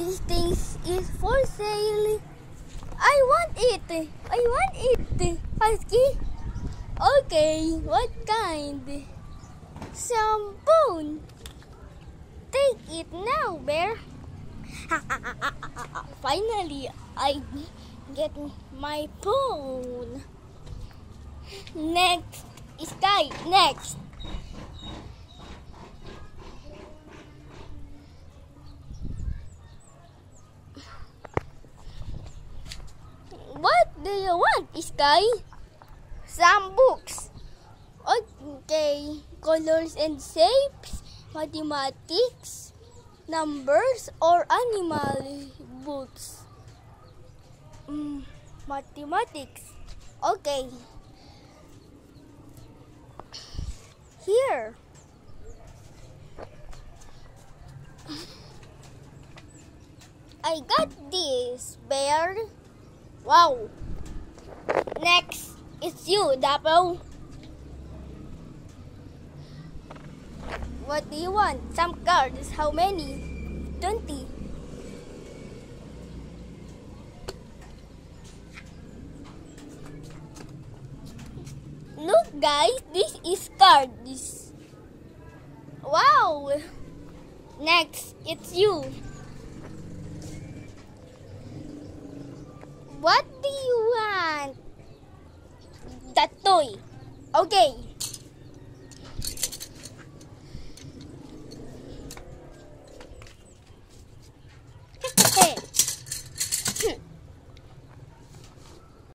This thing is for sale. I want it. I want it. Husky. Okay, what kind? Some bone. Take it now, bear. Finally, I get my phone. Next, Sky, next. What do you want, Sky? Some books. Okay, colors and shapes, mathematics, numbers, or animal books. Mm, mathematics. Okay. Here. I got this, bear. Wow. Next, it's you, Dapo. What do you want? Some cards. How many? 20. Look guys, this is card. This. Wow. Next, it's you. What do you want? The toy. Okay.